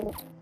you.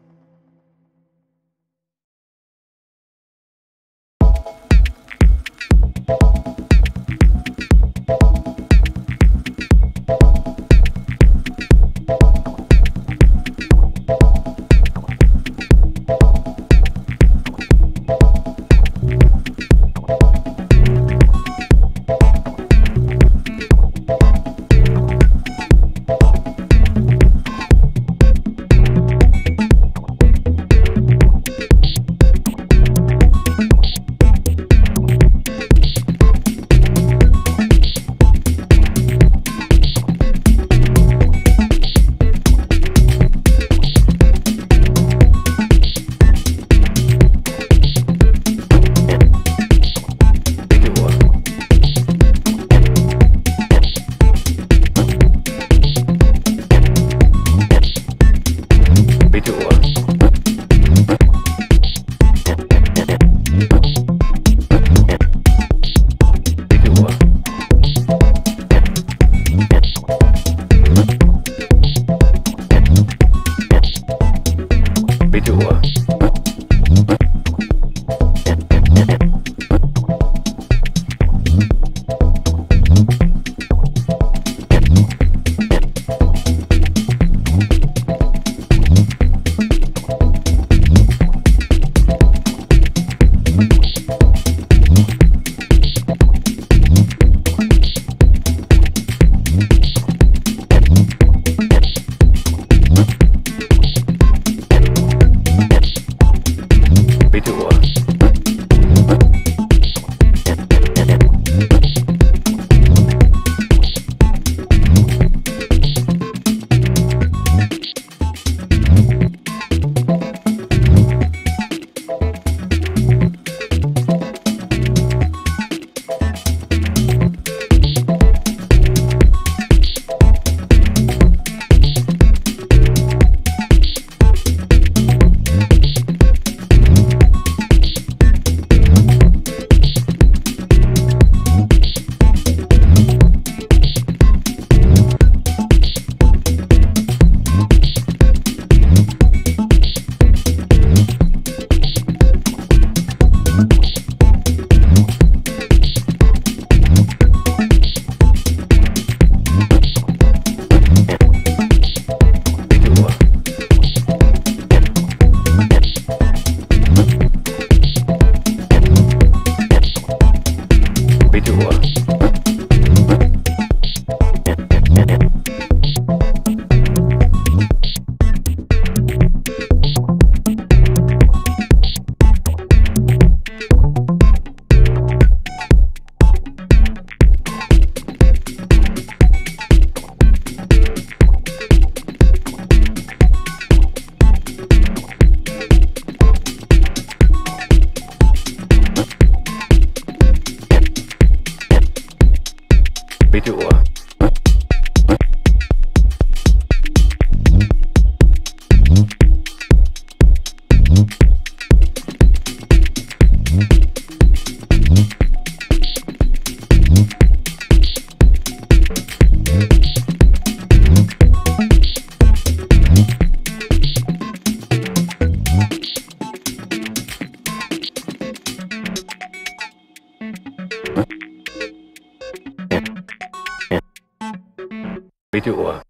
Bitte Ohr.